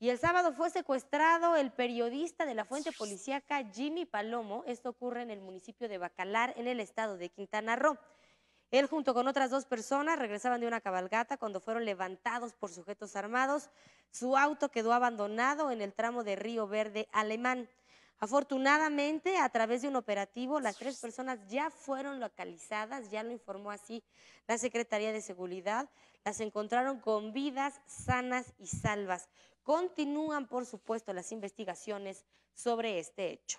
Y el sábado fue secuestrado el periodista de la fuente policíaca Jimmy Palomo. Esto ocurre en el municipio de Bacalar, en el estado de Quintana Roo. Él junto con otras dos personas regresaban de una cabalgata cuando fueron levantados por sujetos armados. Su auto quedó abandonado en el tramo de Río Verde Alemán. Afortunadamente, a través de un operativo, las tres personas ya fueron localizadas, ya lo informó así la Secretaría de Seguridad. Las encontraron con vidas sanas y salvas. Continúan, por supuesto, las investigaciones sobre este hecho.